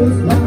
Christmas.